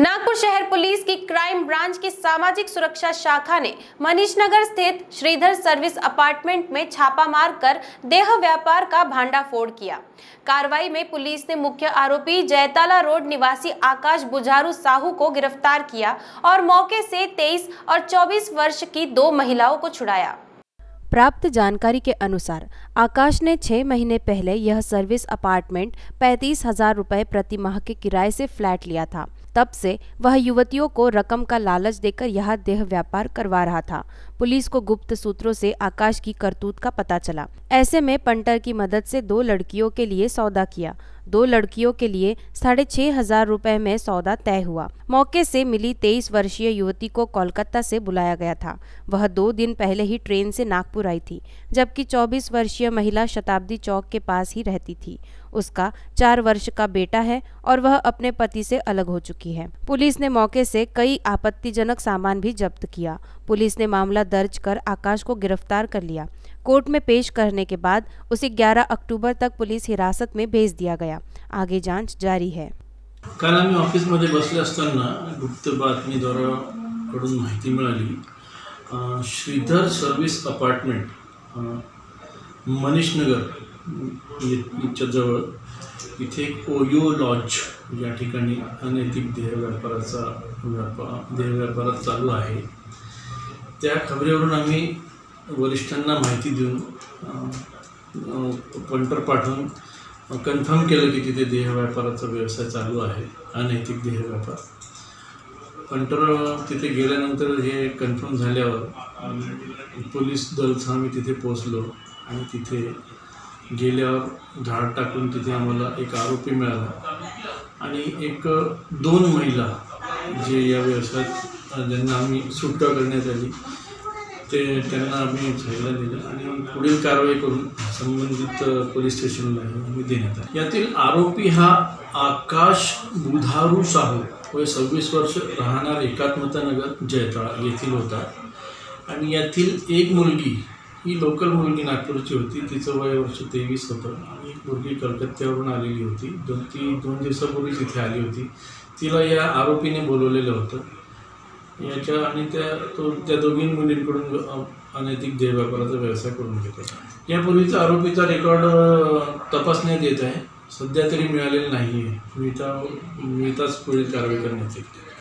नागपुर शहर पुलिस की crime branch की सामाजिक सुरक्षा शाखा ने मनीष नगर स्थित श्रीधर सर्विस अपार्टमेंट में छापा मारकर देह व्यापार का भांडाफोड़ किया। कार्रवाई में पुलिस ने मुख्य आरोपी जयताला रोड निवासी आकाश बुझारू साहू को गिरफ़्तार किया और मौके से 23 और 24 वर्ष की दो महिलाओं को छुड़ाया। प्राप्त जानकारी के अनुसार, आकाश ने छह महीने पहले यह सर्विस अपार्टमेंट पैंतीस हज़ार रुपये प्रति माह के किराए से फ्लैट लिया था। तब से वह युवतियों को रकम का लालच देकर यह देह व्यापार करवा रहा था। पुलिस को गुप्त सूत्रों से आकाश की करतूत का पता चला। ऐसे में पंटर की मदद से दो लड़कियों के लिए सौदा किया। दो लड़कियों के लिए साढ़े छह हज़ार रुपए में सौदा तय हुआ। मौके से मिली तेईस वर्षीय युवती को कोलकाता से बुलाया गया था। वह दो दिन पहले ही ट्रेन से नागपुर आई थी, जबकि चौबीस वर्षीय महिला शताब्दी चौक के पास ही रहती थी। उसका चार वर्ष का बेटा है और वह अपने पति से अलग हो चुकी है। पुलिस ने मौके से कई आपत्तिजनक सामान भी जब्त किया। पुलिस ने मामला दर्ज कर आकाश को गिरफ़्तार कर लिया। कोर्ट में पेश करने के बाद उसे 11 अक्टूबर तक पुलिस हिरासत में भेज दिया गया। आगे जाँच जारी है। काल आम्ही ऑफिसमध्ये बसले असताना गुप्त बातमीद्वारा कडून माहिती मिळाली. श्रीधर सर्व्हिस अपार्टमेंट मनीष नगर जवळ. इथे एक ओयो लॉज या ठिकाणी अनैतिक देह व्यापाराचा व्यापार देह व्यापारात चालू आहे. त्या खबरीवरून आम्ही वरिष्ठांना माहिती देऊन पॉइंटर पंटर पाठवून कन्फर्म केलं की तिथे देह व्यापाराचा व्यवसाय चालू आहे अनैतिक देह व्यापार. पंटर तिथे गेल्यानंतर हे कन्फर्म झाल्यावर पोलीस दलसह आम्ही तिथे पोचलो आणि तिथे गेल्यावर झाड टाकून तिथे आम्हाला एक आरोपी मिळाला आणि एक दोन महिला जे या व्यवसायात ज्यांना आम्ही सुटका करण्यात आली ते त्यांना आम्ही छायला दिलं आणि पुढील कारवाई करून संबंधित पोलीस स्टेशनला आम्ही देण्यात आला. यातील आरोपी हा आकाश बुधारू साहू. वय सव्वीस वर्ष राहणार एकात्मता नगर जयताळा येथील होता. आणि यातील एक मुलगी ही लोकल मुलगी नागपूरची होती. तिचं वय वर्ष तेवीस होतं. आणि एक मुलगी कलकत्त्यावरून आलेली होती. दोन ती दोन दिवसापूर्वीच इथे आली होती. तिला या आरोपीने बोलवलेलं होतं. याच्या आणि त्या तो त्या दोघी मुलींकडून अनैतिक देह व्यापाराचा व्यवसाय करून घेतो यापूर्वीचा आरोपीचा रेकॉर्ड तपासण्यात येत आहे. सध्या तरी मिळालेला नाही आहे मिळता मिळताच पुढील कारवाई करण्यात येईल.